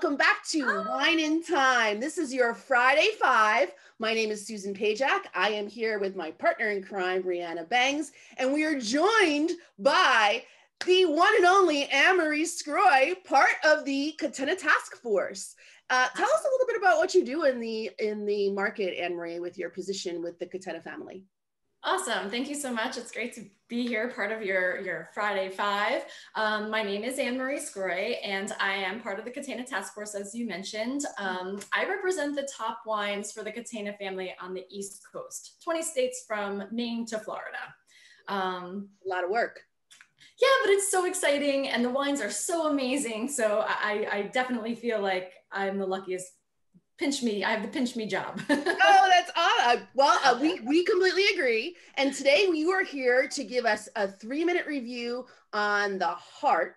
welcome back to Wine in Time. This is your Friday Five. My name is Susan Pajak. I am here with my partner in crime, Rhianna Bangs, and we are joined by the one and only Ann Marie Sgroi, part of the Catena Task Force. Uh, tell us a little bit about what you do in the in the market, Ann Marie, with your position with the Catena family. Awesome. Thank you so much. It's great to be here, part of your, your Friday Five. Um, my name is Ann Marie Sgroi, and I am part of the Catena Task Force, as you mentioned. Um, I represent the top wines for the Catena family on the East Coast, 20 states from Maine to Florida. Um, a lot of work. Yeah, but it's so exciting, and the wines are so amazing. So I, I definitely feel like I'm the luckiest pinch me. I have the pinch me job. oh, that's odd. Well, uh, we we completely agree. And today you are here to give us a three minute review on the heart,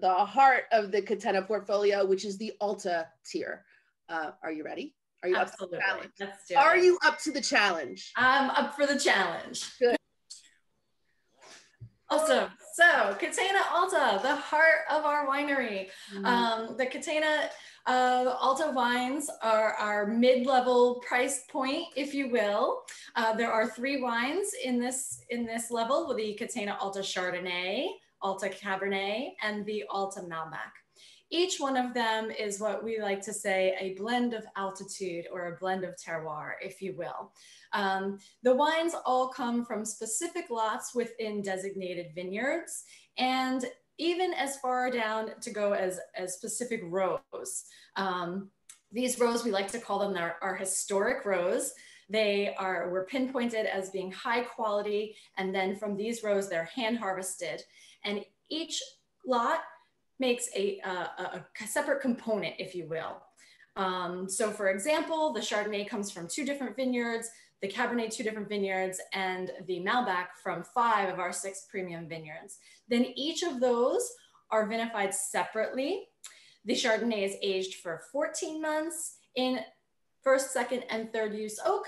the heart of the Catena portfolio, which is the Alta tier. Uh, are you ready? Are you Absolutely. up to the challenge? Are you up to the challenge? I'm up for the challenge. Good. Awesome. So, Catena Alta, the heart of our winery. Mm. Um, the Catena uh, Alta wines are our mid-level price point, if you will. Uh, there are three wines in this in this level: the Catena Alta Chardonnay, Alta Cabernet, and the Alta Malbec. Each one of them is what we like to say a blend of altitude or a blend of terroir, if you will. Um, the wines all come from specific lots within designated vineyards, and even as far down to go as, as specific rows. Um, these rows, we like to call them our, our historic rows. They are were pinpointed as being high quality, and then from these rows, they're hand harvested. And each lot makes a, a, separate component, if you will. Um, so for example, the Chardonnay comes from two different vineyards, the Cabernet, two different vineyards, and the Malbec from five of our six premium vineyards. Then each of those are vinified separately. The Chardonnay is aged for 14 months in first, second, and third use oak.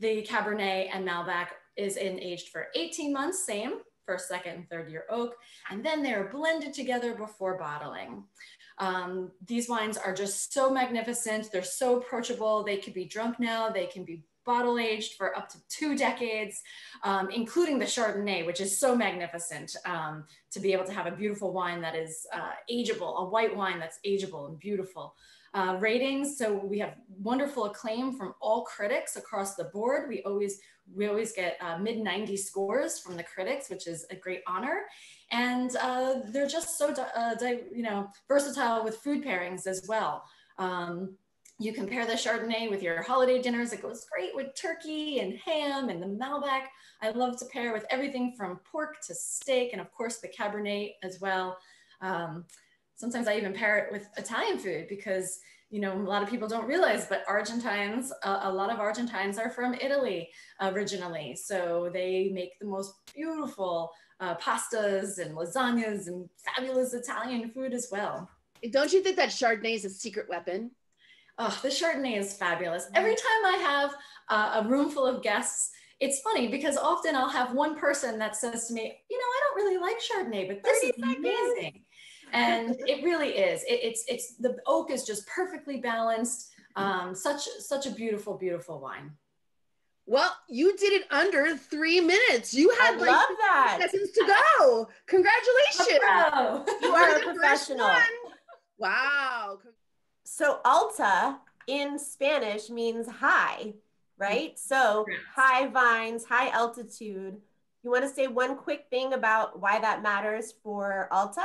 The Cabernet and Malbec is in aged for 18 months, same, first, second, and third year oak. And then they're blended together before bottling. Um, these wines are just so magnificent. They're so approachable. They could be drunk now. They can be bottle aged for up to two decades, um, including the Chardonnay, which is so magnificent um, to be able to have a beautiful wine that is uh, ageable, a white wine that's ageable and beautiful. Uh, ratings, so we have wonderful acclaim from all critics across the board. We always we always get uh, mid 90 scores from the critics, which is a great honor. And uh, they're just so uh, you know versatile with food pairings as well. Um, you compare the Chardonnay with your holiday dinners. It goes great with turkey and ham and the Malbec. I love to pair with everything from pork to steak and of course the Cabernet as well. Um, sometimes I even pair it with Italian food because you know a lot of people don't realize, but Argentines, a lot of Argentines are from Italy originally, so they make the most beautiful uh, pastas and lasagnas and fabulous Italian food as well. Don't you think that Chardonnay is a secret weapon? Oh, the Chardonnay is fabulous. Every time I have uh, a room full of guests, it's funny because often I'll have one person that says to me, you know, I don't really like Chardonnay, but this is amazing. and it really is. It, it's it's the oak is just perfectly balanced. Um, such such a beautiful, beautiful wine. Well, you did it under three minutes. You had I like love that. seconds to go. Congratulations. You are a professional. Wow. So alta in Spanish means high, right? Mm-hmm. So high vines, high altitude. You want to say one quick thing about why that matters for alta?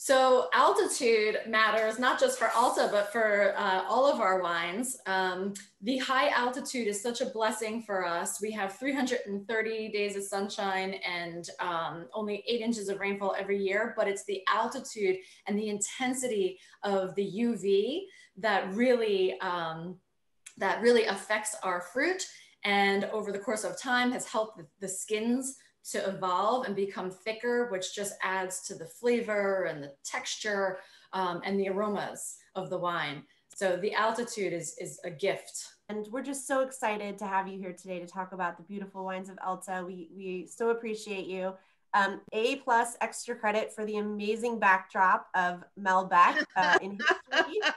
So altitude matters not just for Alta, but for uh, all of our wines. Um, the high altitude is such a blessing for us. We have 330 days of sunshine and um, only eight inches of rainfall every year, but it's the altitude and the intensity of the UV that really, um, that really affects our fruit and over the course of time has helped the, the skins to evolve and become thicker, which just adds to the flavor and the texture um, and the aromas of the wine. So the altitude is, is a gift. And we're just so excited to have you here today to talk about the beautiful wines of Alta. We, we so appreciate you. Um, a plus extra credit for the amazing backdrop of Malbec uh, in history.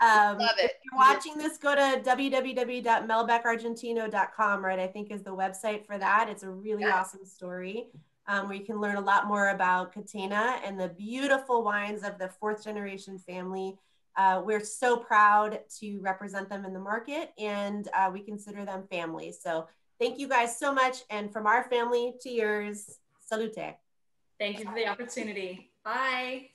Um, Love it. If you're watching this, go to www.malbecargentino.com, right? I think is the website for that. It's a really Yeah. awesome story um, where you can learn a lot more about Catena and the beautiful wines of the fourth generation family. Uh, we're so proud to represent them in the market and uh, we consider them family. So thank you guys so much. And from our family to yours, salute. Thank you for the opportunity. Bye.